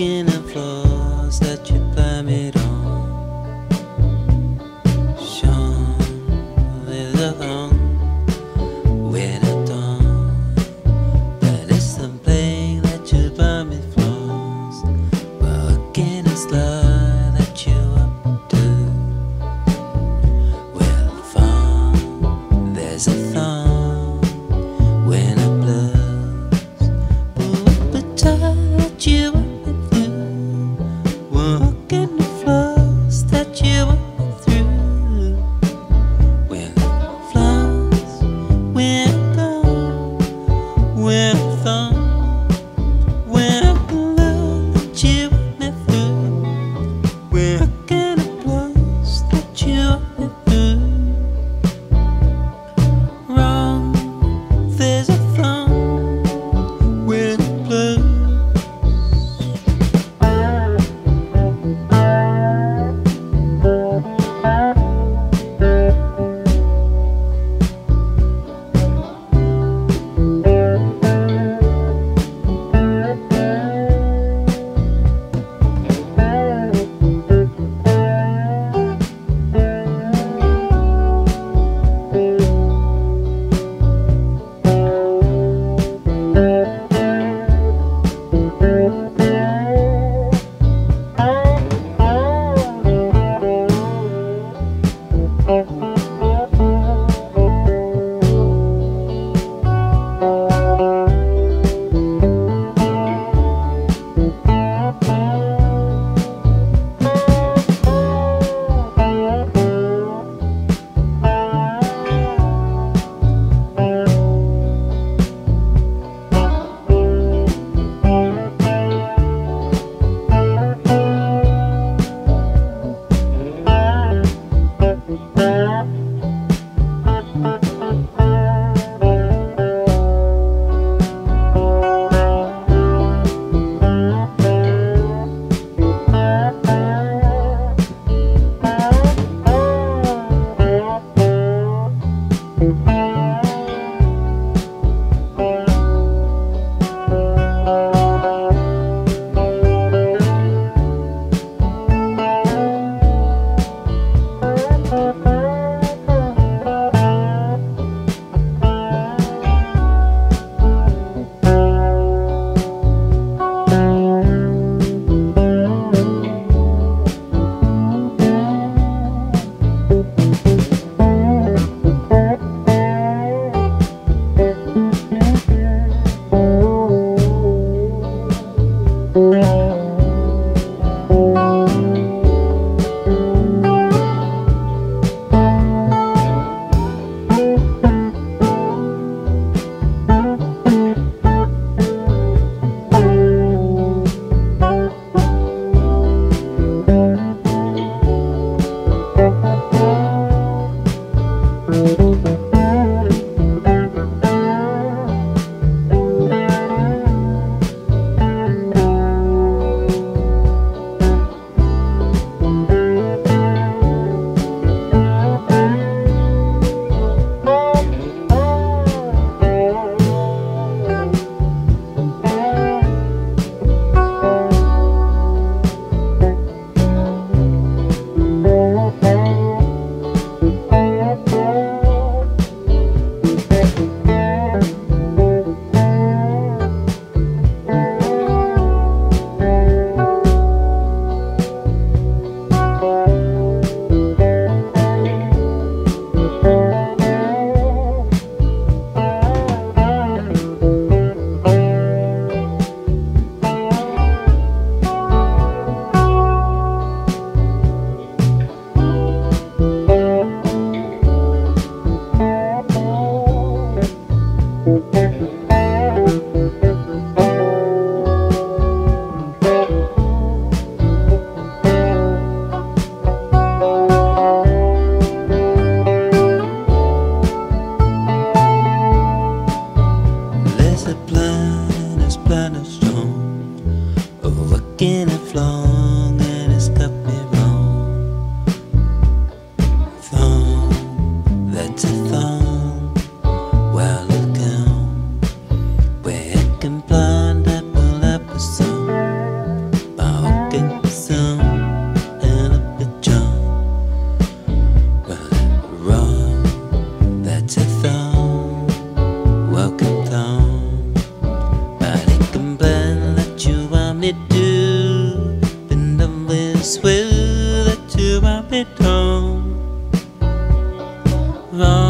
a working in in a flow. be tone. The